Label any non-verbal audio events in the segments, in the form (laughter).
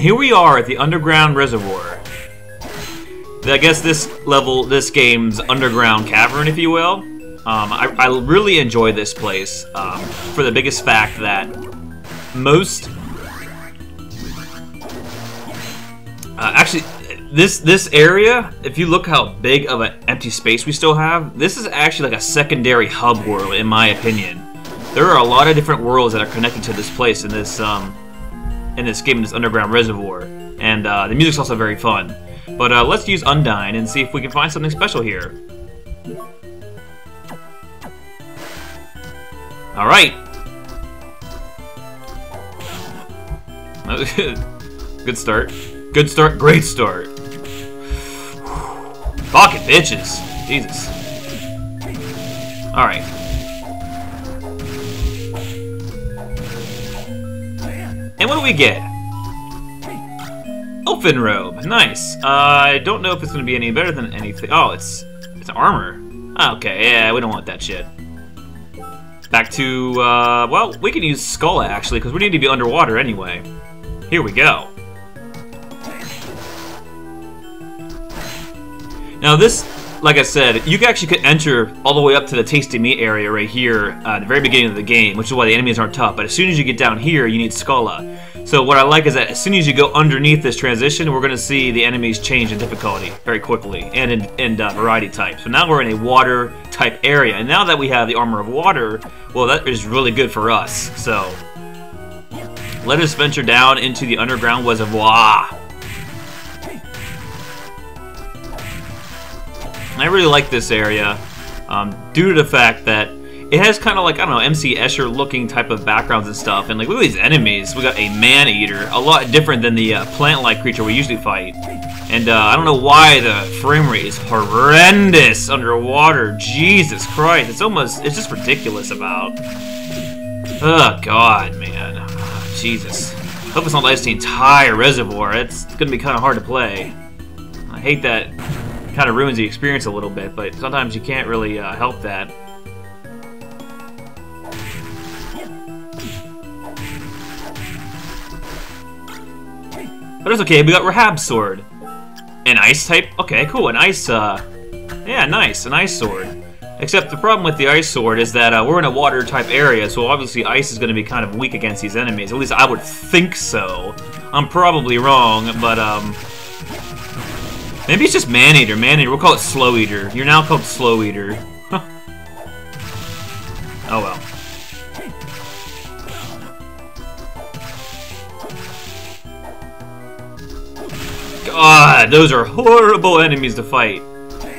And here we are at the underground reservoir. I guess this level, this game's underground cavern, if you will. Um, I, I, really enjoy this place um, for the biggest fact that most... Uh, actually, this this area, if you look how big of an empty space we still have, this is actually like a secondary hub world, in my opinion. There are a lot of different worlds that are connected to this place in this um, this game, in this underground reservoir, and uh, the music's also very fun. But uh, let's use Undine and see if we can find something special here. All right. (laughs) Good start. Good start. Great start. Fucking bitches. Jesus. Alright. And what do we get? Elfin robe. Nice. Uh, I don't know if it's going to be any better than anything. Oh, it's it's armor. Oh, okay, yeah, we don't want that shit. Back to, uh, well, we can use Skull actually, because we need to be underwater anyway. Here we go. Now this, like I said, you actually could enter all the way up to the tasty meat area right here uh, at the very beginning of the game, which is why the enemies aren't tough. But as soon as you get down here, you need Skulla. So what I like is that as soon as you go underneath this transition, we're going to see the enemies change in difficulty very quickly and in, in uh, variety type. So now we're in a water type area. And now that we have the armor of water, well, that is really good for us. So let us venture down into the underground reservoir. I really like this area um, due to the fact that it has kind of like, I don't know, MC Escher looking type of backgrounds and stuff. And like, look at these enemies. We got a man-eater, a lot different than the uh, plant-like creature we usually fight. And uh, I don't know why the frame rate is horrendous underwater. Jesus Christ, it's almost, it's just ridiculous about. Oh, God, man. Oh, Jesus. Hope it's not like the entire reservoir. It's gonna be kind of hard to play. I hate that kind of ruins the experience a little bit, but sometimes you can't really uh, help that. But it's okay, we got Rahab's sword. An ice type? Okay, cool, an ice, uh... Yeah, nice, an ice sword. Except the problem with the ice sword is that uh, we're in a water type area, so obviously ice is going to be kind of weak against these enemies. At least I would think so. I'm probably wrong, but um, Maybe it's just Man-Eater. Man-Eater. We'll call it Slow Eater. You're now called Slow Eater. oh well. God, those are horrible enemies to fight.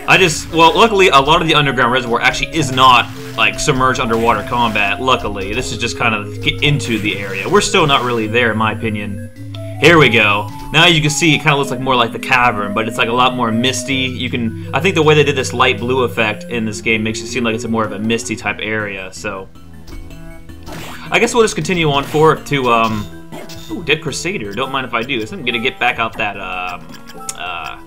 I just, well, luckily, a lot of the underground reservoir actually is not, like, submerged underwater combat, luckily. This is just kind of get into the area. We're still not really there, in my opinion. Here we go. Now you can see it kind of looks like more like the cavern, but it's like a lot more misty. You can, I think the way they did this light blue effect in this game makes it seem like it's a more of a misty type area, so. I guess we'll just continue on forward to, um, ooh, Dead Crusader. Don't mind if I do. So I'm gonna get back out that, um, uh,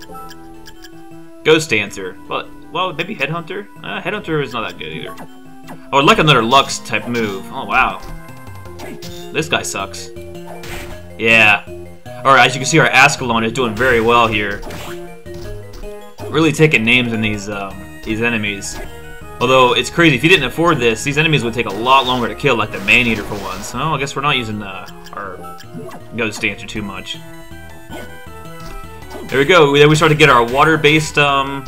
Ghost Dancer. Well, well, maybe Headhunter? Uh, Headhunter is not that good either. I would like another Lux type move. Oh, wow. This guy sucks. Yeah, or as you can see, our Ascalon is doing very well here. Really taking names in these um, these enemies. Although, it's crazy, if you didn't afford this, these enemies would take a lot longer to kill, like the Man-Eater for once. So, I guess we're not using uh, our Ghost Dancer too much. There we go, then we start to get our water-based, um...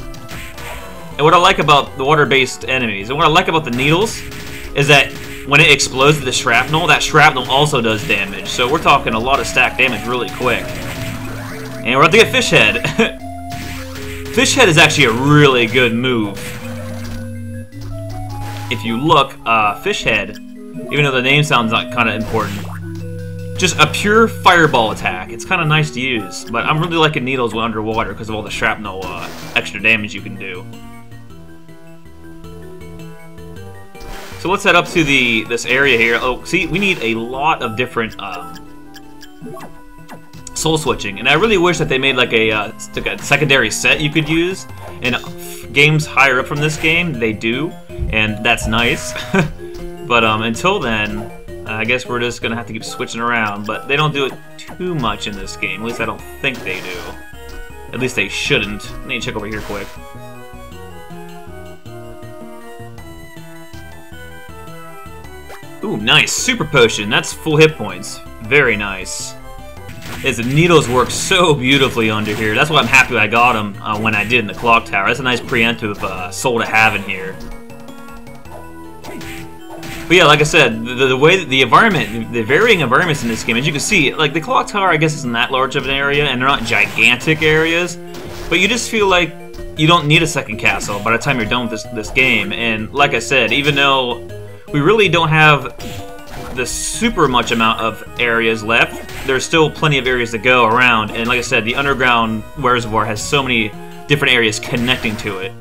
And what I like about the water-based enemies, and what I like about the needles, is that when it explodes with the shrapnel, that shrapnel also does damage. So we're talking a lot of stack damage really quick. And we're about to get Fish Head. (laughs) Fish Head is actually a really good move. If you look, uh, Fish Head, even though the name sounds like kind of important, just a pure fireball attack. It's kind of nice to use, but I'm really liking Needles when underwater because of all the shrapnel uh, extra damage you can do. So let's head up to the this area here. Oh, see, we need a lot of different um, soul switching, and I really wish that they made like a, uh, like a secondary set you could use. And games higher up from this game, they do, and that's nice. (laughs) but um, until then, I guess we're just gonna have to keep switching around, but they don't do it too much in this game. At least I don't think they do. At least they shouldn't. Let me check over here quick. Ooh, nice. Super Potion. That's full hit points. Very nice. His needles work so beautifully under here. That's why I'm happy I got them uh, when I did in the Clock Tower. That's a nice preemptive uh, soul to have in here. But yeah, like I said, the, the, way that the environment, the varying environments in this game, as you can see, like the Clock Tower, I guess isn't that large of an area, and they're not gigantic areas, but you just feel like you don't need a second castle by the time you're done with this, this game. And like I said, even though we really don't have the super much amount of areas left. There's still plenty of areas to go around, and like I said, the underground reservoir has so many different areas connecting to it.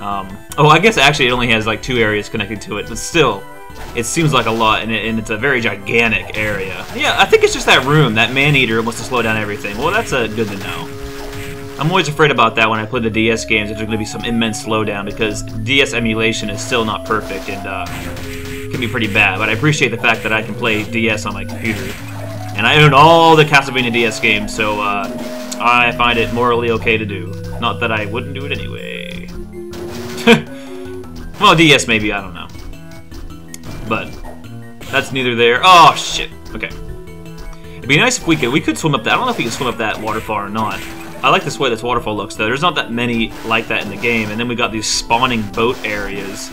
Um, oh, I guess actually it only has like two areas connecting to it, but still, it seems like a lot, and, it, and it's a very gigantic area. Yeah, I think it's just that room, that man-eater wants to slow down everything. Well, that's uh, good to know. I'm always afraid about that when I play the DS games, there's going to be some immense slowdown, because DS emulation is still not perfect, and uh, can be pretty bad, but I appreciate the fact that I can play DS on my computer. And I own all the Castlevania DS games, so uh, I find it morally okay to do. Not that I wouldn't do it anyway. (laughs) well, DS maybe, I don't know. But that's neither there. Oh, shit. Okay. It'd be nice if we could, we could swim up that. I don't know if we can swim up that waterfall or not. I like this way this waterfall looks, though. There's not that many like that in the game. And then we got these spawning boat areas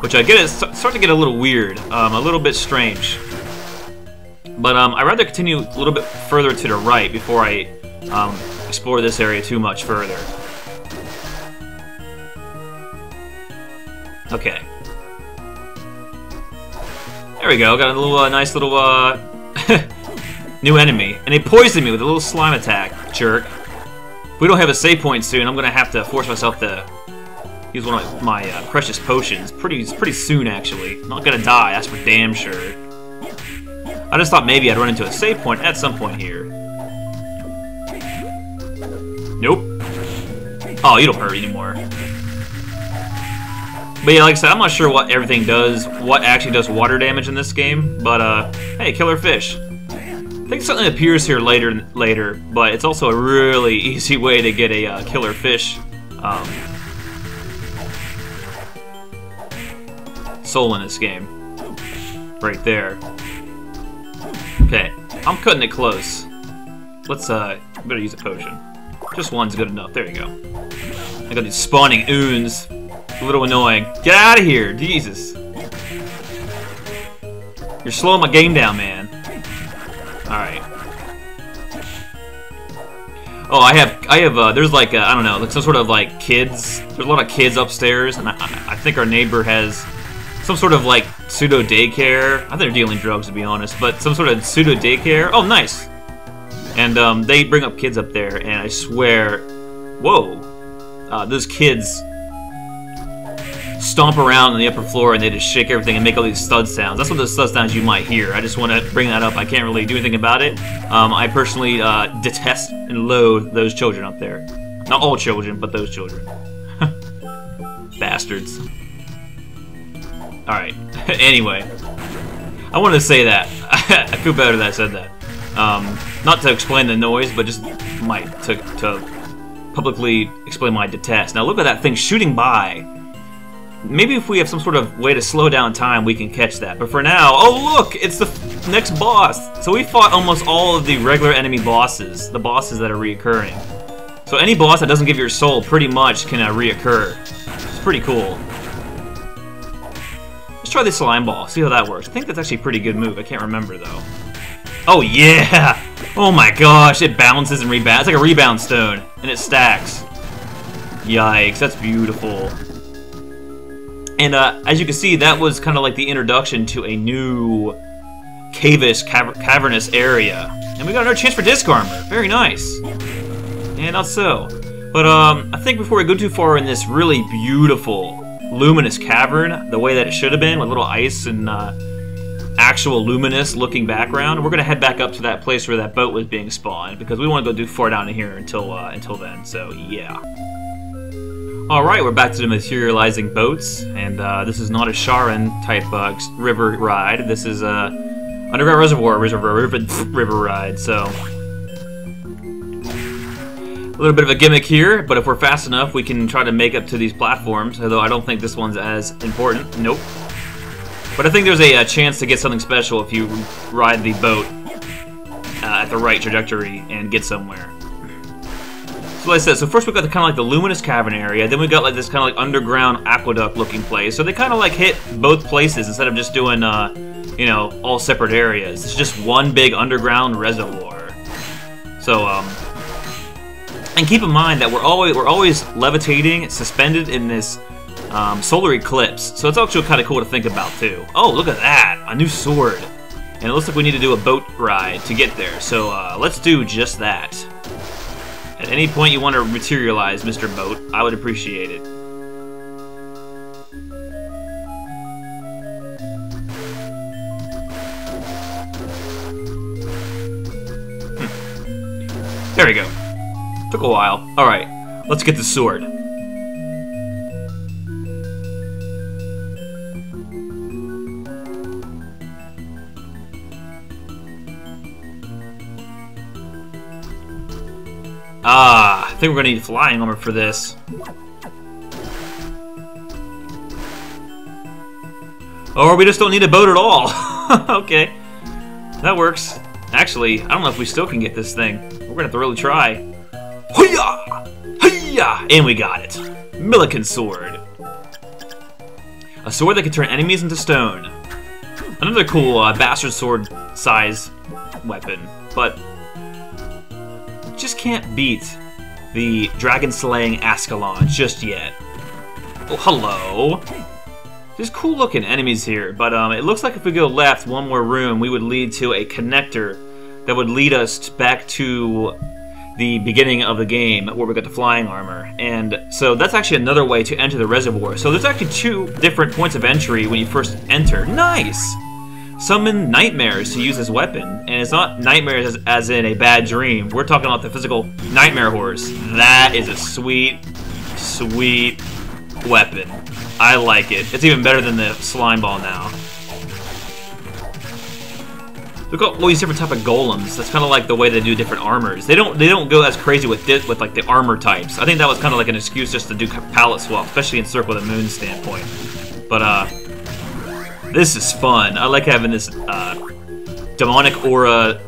which I get is start to get a little weird, um, a little bit strange. But um, I'd rather continue a little bit further to the right before I um, explore this area too much further. Okay. There we go, got a little uh, nice little uh, (laughs) new enemy. And they poisoned me with a little slime attack, jerk. If we don't have a save point soon, I'm gonna have to force myself to Use one of my, uh, precious potions pretty pretty soon, actually. not gonna die, that's for damn sure. I just thought maybe I'd run into a save point at some point here. Nope. Oh, you don't hurt anymore. But yeah, like I said, I'm not sure what everything does, what actually does water damage in this game, but uh, hey, killer fish. I think something appears here later, later, but it's also a really (laughs) easy way to get a uh, killer fish um, soul in this game. Right there. Okay, I'm cutting it close. Let's, uh, better use a potion. Just one's good enough. There you go. I got these spawning oons. A little annoying. Get out of here! Jesus. You're slowing my game down, man. Alright. Oh, I have, I have, uh, there's like, uh, I don't know, like some sort of like kids. There's a lot of kids upstairs, and I, I think our neighbor has some sort of like pseudo daycare. I think they're dealing drugs to be honest, but some sort of pseudo daycare. Oh, nice. And um, they bring up kids up there, and I swear, whoa, uh, those kids stomp around on the upper floor and they just shake everything and make all these stud sounds. That's what the stud sounds you might hear. I just want to bring that up. I can't really do anything about it. Um, I personally uh, detest and loathe those children up there. Not all children, but those children. (laughs) Bastards. Alright. (laughs) anyway. I wanted to say that. (laughs) I feel better that I said that. Um, not to explain the noise, but just my to, to publicly explain my detest. Now look at that thing shooting by. Maybe if we have some sort of way to slow down time, we can catch that. But for now, oh look, it's the next boss. So we fought almost all of the regular enemy bosses, the bosses that are reoccurring. So any boss that doesn't give your soul pretty much can uh, reoccur. It's pretty cool. Let's try the slime ball, see how that works. I think that's actually a pretty good move. I can't remember, though. Oh, yeah! Oh my gosh, it bounces and rebounds. It's like a rebound stone, and it stacks. Yikes, that's beautiful. And uh, as you can see, that was kind of like the introduction to a new cavish, caver cavernous area. And we got another chance for disc armor. Very nice. And not so. But um, I think before we go too far in this really beautiful luminous cavern the way that it should have been with little ice and uh, actual luminous looking background. We're gonna head back up to that place where that boat was being spawned because we want to go do far down in here until uh, until then. So yeah. Alright, we're back to the materializing boats, and uh, this is not a Charon type uh, river ride. This is a underground reservoir river, river ride, so. A little bit of a gimmick here, but if we're fast enough, we can try to make up to these platforms, although I don't think this one's as important. Nope. But I think there's a, a chance to get something special if you ride the boat uh, at the right trajectory and get somewhere. So like I said, so first we got the kind of like the luminous cavern area, then we got like this kind of like underground aqueduct looking place. So they kind of like hit both places instead of just doing, uh, you know, all separate areas. It's just one big underground reservoir. So, um, and keep in mind that we're always we're always levitating, suspended in this um, solar eclipse. So it's actually kind of cool to think about too. Oh, look at that, a new sword. And it looks like we need to do a boat ride to get there. So uh, let's do just that. At any point you want to materialize, Mr. Boat, I would appreciate it. Hmm. There we go. Took a while. Alright, let's get the sword. Ah, I think we're gonna need flying armor for this. Or we just don't need a boat at all. (laughs) okay, that works. Actually, I don't know if we still can get this thing. We're gonna have to really try. Hiya! Hiya! And we got it. Milican Sword. A sword that can turn enemies into stone. Another cool uh, bastard sword size weapon, but just can't beat the dragon slaying Ascalon just yet. Oh, hello. There's cool looking enemies here, but um, it looks like if we go left one more room, we would lead to a connector that would lead us back to the beginning of the game where we got the flying armor. And so that's actually another way to enter the reservoir. So there's actually two different points of entry when you first enter. Nice! summon nightmares to use as weapon. And it's not nightmares as, as, in a bad dream. We're talking about the physical nightmare horse. That is a sweet, sweet weapon. I like it. It's even better than the slime ball now. Look at all these different type of golems. That's kind of like the way they do different armors. They don't they don't go as crazy with this, with like the armor types. I think that was kind of like an excuse just to do palette swap, especially in Circle of the Moon standpoint. But uh, this is fun. I like having this uh, demonic aura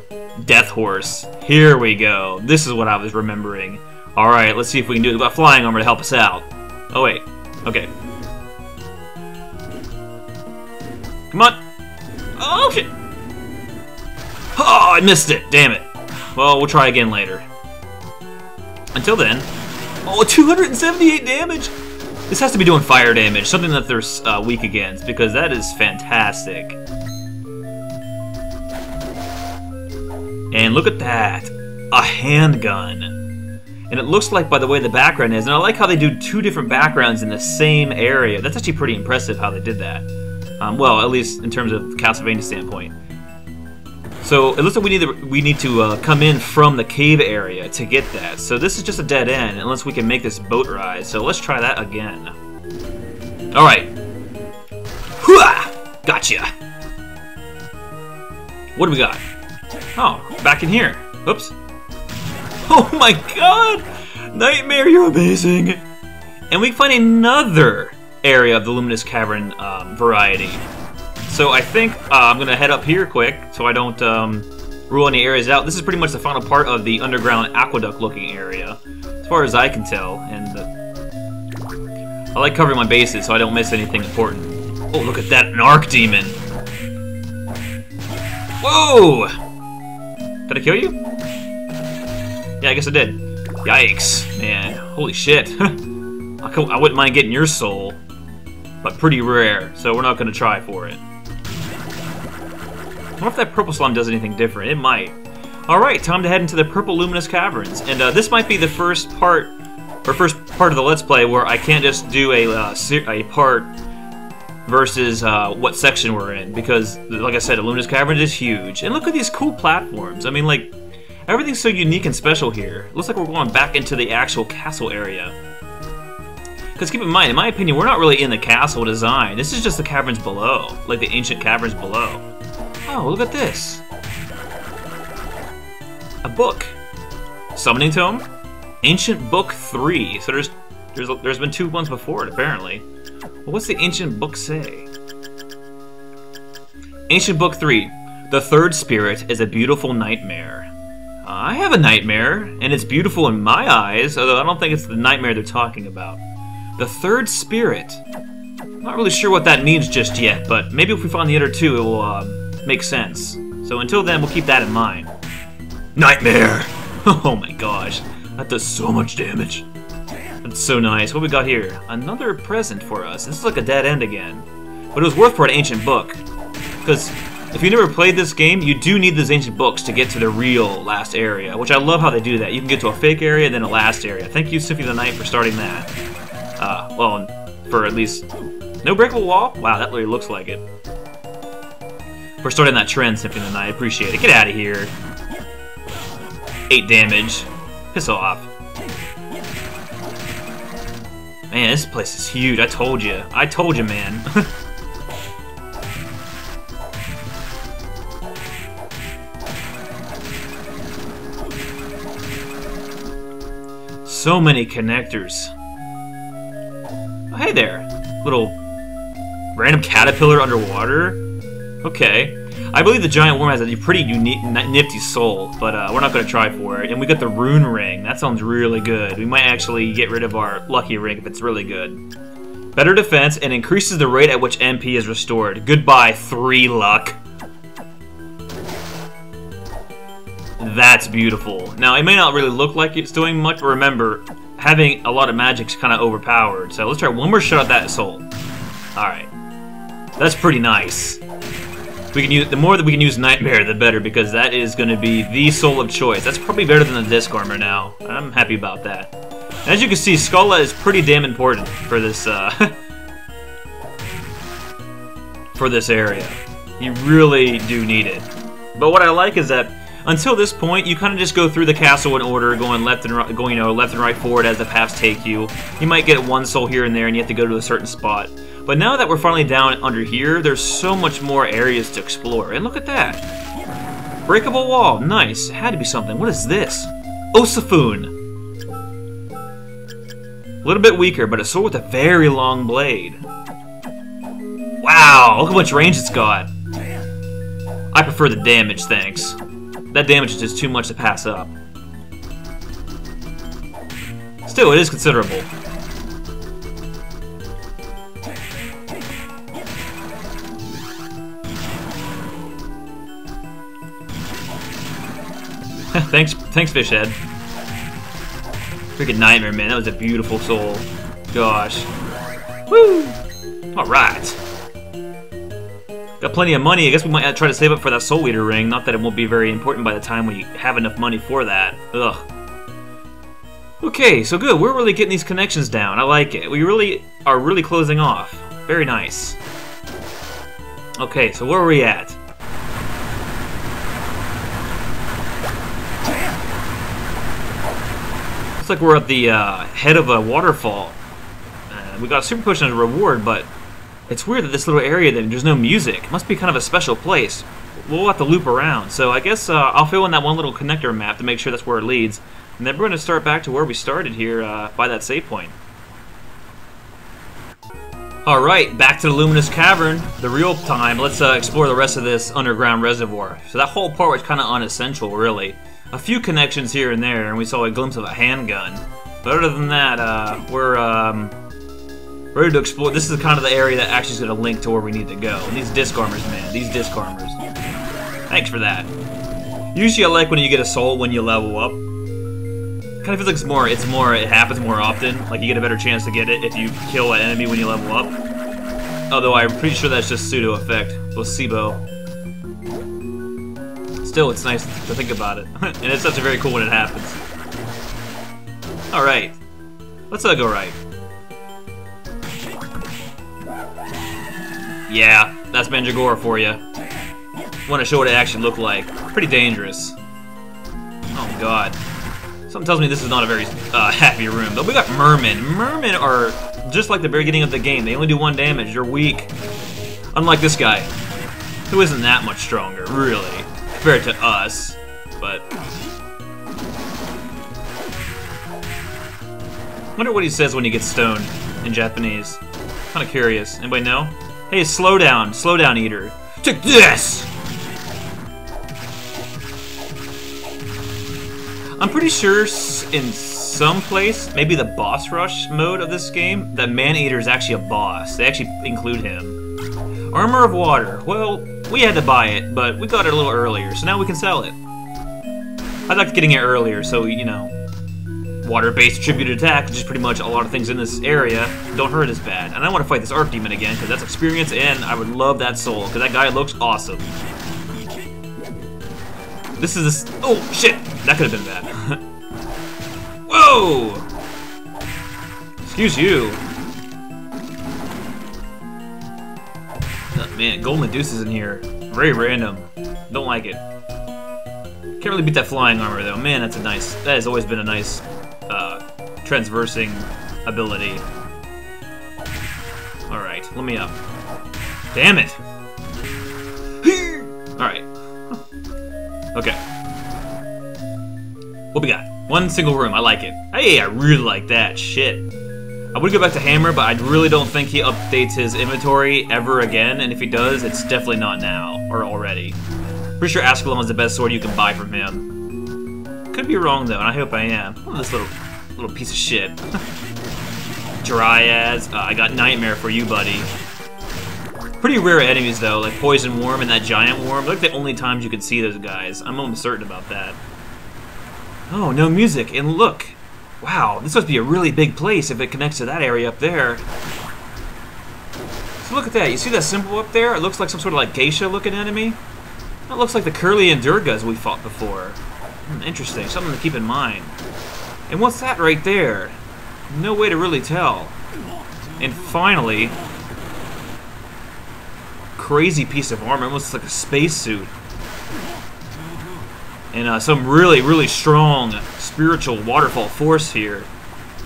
death horse. Here we go. This is what I was remembering. Alright, let's see if we can do it. We've got flying armor to help us out. Oh, wait. Okay. Come on. Oh, shit. Oh, I missed it. Damn it. Well, we'll try again later. Until then. Oh, 278 damage! This has to be doing fire damage, something that they're uh, weak against, because that is fantastic. And look at that! A handgun! And it looks like, by the way the background is, and I like how they do two different backgrounds in the same area. That's actually pretty impressive how they did that. Um, well, at least in terms of Castlevania standpoint. So it looks like we need to, we need to uh, come in from the cave area to get that. So this is just a dead end unless we can make this boat ride. So let's try that again. All right. Hooah! Gotcha. What do we got? Oh, back in here. Oops. Oh (laughs) my god! Nightmare, you're amazing! And we find another area of the Luminous Cavern um, variety. So I think uh, I'm going to head up here quick so I don't um, rule any areas out. This is pretty much the final part of the underground aqueduct looking area, as far as I can tell. And uh, I like covering my bases so I don't miss anything important. Oh, look at that, an Arc Demon! Whoa! Did I kill you? Yeah, I guess I did. Yikes, man. Holy shit. (laughs) I wouldn't mind getting your soul, but pretty rare, so we're not going to try for it. Wonder if that purple slime does anything different. It might. Alright, time to head into the Purple Luminous Caverns. And uh, this might be the first part, or first part of the Let's Play where I can't just do a, uh, a part versus uh, what section we're in. Because, like I said, the Luminous Caverns is huge. And look at these cool platforms. I mean, like, everything's so unique and special here. Looks like we're going back into the actual castle area. Because keep in mind, in my opinion, we're not really in the castle design. This is just the caverns below, like the ancient caverns below. Oh, look at this. A book. Summoning Tome? Ancient Book 3. So there's there's there's been two ones before it, apparently. Well, what's the Ancient Book say? Ancient Book 3. The third spirit is a beautiful nightmare. I have a nightmare, and it's beautiful in my eyes, although I don't think it's the nightmare they're talking about. The third spirit. I'm Not really sure what that means just yet, but maybe if we find the other two, it will uh, make sense. So until then, we'll keep that in mind. Nightmare! (laughs) oh my gosh, that does so much damage. That's so nice. What we got here? Another present for us. This is like a dead end again. But it was worth for an ancient book. Because if you never played this game, you do need those ancient books to get to the real last area, which I love how they do that. You can get to a fake area then a last area. Thank you, Symphony of the Night, for starting that. Uh, well, for at least... No breakable wall? Wow, that really looks like it. For starting that trend, Symphony of the Night. I appreciate it. Get out of here. 8 damage. Piss off. Man, this place is huge. I told you. I told you, man. (laughs) so many connectors. Oh, hey there. Little random caterpillar underwater. Okay. I believe the giant worm has a pretty unique, nifty soul, but uh, we're not going to try for it. And we got the rune ring. That sounds really good. We might actually get rid of our lucky ring if it's really good. Better defense and increases the rate at which MP is restored. Goodbye, 3 luck. That's beautiful. Now, it may not really look like it's doing much, but remember, having a lot of magic's kind of overpowered. So let's try one more shot at that soul. Alright. That's pretty nice. We can use the more that we can use Nightmare, the better, because that is going to be the soul of choice. That's probably better than the Disc Armor now. I'm happy about that. As you can see, Skulla is pretty damn important for this uh, (laughs) for this area. You really do need it. But what I like is that until this point, you kind of just go through the castle in order, going left and right, going you know left and right forward as the paths take you. You might get one soul here and there, and you have to go to a certain spot. But now that we're finally down under here, there's so much more areas to explore. And look at that. Breakable wall. Nice. Had to be something. What is this? Osafune. A little bit weaker, but a sword with a very long blade. Wow, look how much range it's got. I prefer the damage, thanks. That damage is just too much to pass up. Still, it is considerable. (laughs) thanks, thanks, Fishhead. Freaking nightmare, man. That was a beautiful soul. Gosh. Woo! Alright. Got plenty of money. I guess we might try to save up for that Soul Eater ring. Not that it won't be very important by the time we have enough money for that. Ugh. Okay, so good. We're really getting these connections down. I like it. We really are really closing off. Very nice. Okay, so where are we at? Like we're at the uh, head of a waterfall. Uh, we got a super potion as a reward, but it's weird that this little area that there's no music. It must be kind of a special place. We'll have to loop around. So I guess uh, I'll fill in that one little connector map to make sure that's where it leads. And then we're going to start back to where we started here uh, by that save point. Alright, back to the Luminous Cavern, the real time. Let's uh, explore the rest of this underground reservoir. So that whole part was kind of unessential, really a few connections here and there, and we saw a glimpse of a handgun. But other than that, uh, we're um, ready to explore. This is kind of the area that actually is going to link to where we need to go. And these disc armors, man, these disc armors. Thanks for that. Usually, I like when you get a soul when you level up. Kind of feels like it's more, it's more, it happens more often. Like you get a better chance to get it if you kill an enemy when you level up. Although I'm pretty sure that's just pseudo effect. Placebo. Still, it's nice to think about it. (laughs) and it's such a very cool when it happens. Alright. Let's uh, go right. Yeah, that's Mandragora for you. Want to show what it actually looked like. Pretty dangerous. Oh god. Something tells me this is not a very uh, (laughs) happy room. But we got mermen. Mermen are just like the very beginning of the game. They only do one damage. You're weak. Unlike this guy, who isn't that much stronger, really, compared to us. But wonder what he says when he gets stoned in Japanese. Kind of curious. Anybody know? Hey, slow down, slow down, eater. Take this! I'm pretty sure in some place, maybe the boss rush mode of this game, that Man-Eater is actually a boss. They actually include him. Armor of Water. Well, we had to buy it, but we got it a little earlier, so now we can sell it. I liked getting it earlier, so, you know, water-based attributed attack, which is pretty much a lot of things in this area, don't hurt as bad. And I want to fight this Arc Demon again, because that's experience, and I would love that soul, because that guy looks awesome. This is this. Oh, shit! That could have been bad. (laughs) Whoa! Excuse you. Oh, man, Gold Medusa's in here. Very random. Don't like it. Can't really beat that flying armor, though. Man, that's a nice... That has always been a nice uh, transversing ability. Alright, let me up. Damn it! (gasps) Alright. Okay. What we got? One single room. I like it. Hey, I really like that. Shit. I would go back to Hammer, but I really don't think he updates his inventory ever again, and if he does, it's definitely not now, or already. Pretty sure Ascalon is the best sword you can buy from him. Could be wrong, though, and I hope I am. Oh, this little, little piece of shit. (laughs) Dryads. Uh, I got Nightmare for you, buddy. Pretty rare enemies, though, like Poison Worm and that Giant Worm. Like the only times you can see those guys. I'm almost certain about that. Oh, no music, and look! Wow, this must be a really big place if it connects to that area up there. So look at that, you see that symbol up there? It looks like some sort of like geisha-looking enemy. That looks like the Curly and Durgas we fought before. Hmm, interesting, something to keep in mind. And what's that right there? No way to really tell. And finally, crazy piece of armor, almost like a spacesuit. And uh, some really, really strong spiritual waterfall force here.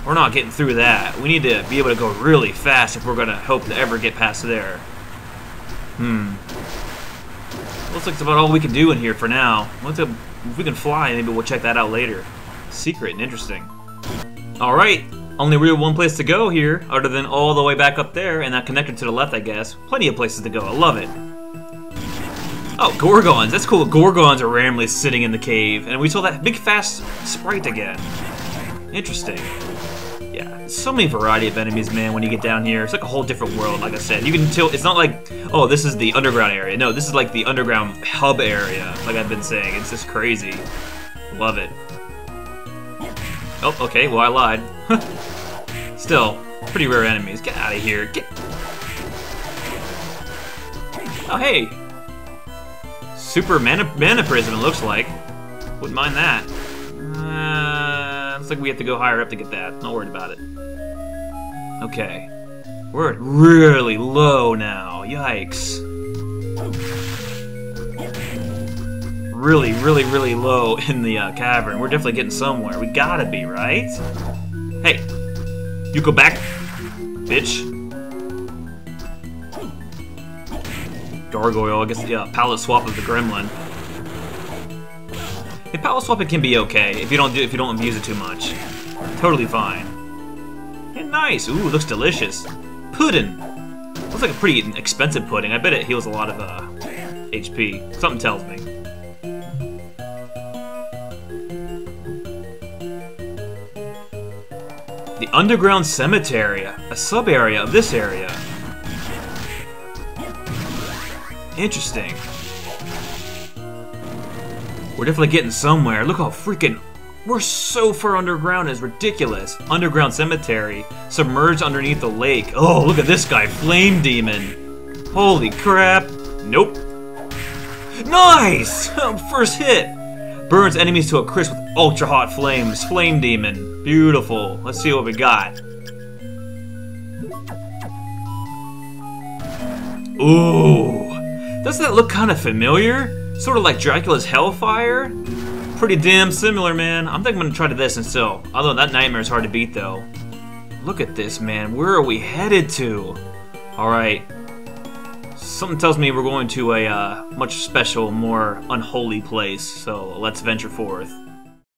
We're not getting through that. We need to be able to go really fast if we're going to hope to ever get past there. Hmm. Looks like it's about all we can do in here for now. Let's, if we can fly, maybe we'll check that out later. Secret and interesting. Alright, only real one place to go here, other than all the way back up there, and that connected to the left, I guess. Plenty of places to go. I love it. Oh, Gorgons. That's cool. Gorgons are randomly sitting in the cave, and we saw that big, fast sprite again. Interesting. Yeah, so many variety of enemies, man, when you get down here. It's like a whole different world, like I said. You can tell, it's not like, oh, this is the underground area. No, this is like the underground hub area, like I've been saying. It's just crazy. Love it. Oh, okay, well I lied. (laughs) Still, pretty rare enemies. Get out of here. Get. Oh, hey. Super mana, mana prism, it looks like. Wouldn't mind that. Uh, looks like we have to go higher up to get that. Not worried about it. Okay. We're really low now. Yikes. really, really, really low (laughs) in the uh, cavern. We're definitely getting somewhere. We gotta be, right? Hey, you go back, bitch. Gargoyle, I guess, yeah, palette swap of the gremlin. The palette swapping can be okay if you don't do if you don't abuse it too much. Totally fine. And nice. Ooh, looks delicious. Pudding. Looks like a pretty expensive pudding. I bet it heals a lot of uh, HP. Something tells me. The underground cemetery, a sub-area of this area. Interesting. We're definitely getting somewhere. Look how freaking... We're so far underground, it's ridiculous. Underground cemetery, submerged underneath the lake. Oh, look at this guy, Flame Demon. Holy crap. Nope. Nice! (laughs) First hit! Burns enemies to a crisp with ultra hot flames. Flame Demon. Beautiful. Let's see what we got. Ooh. Doesn't that look kind of familiar? Sort of like Dracula's Hellfire? Pretty damn similar, man. I'm thinking I'm gonna try to this instead. Although that nightmare is hard to beat, though. Look at this, man. Where are we headed to? Alright. Something tells me we're going to a uh, much special, more unholy place, so let's venture forth.